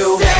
yeah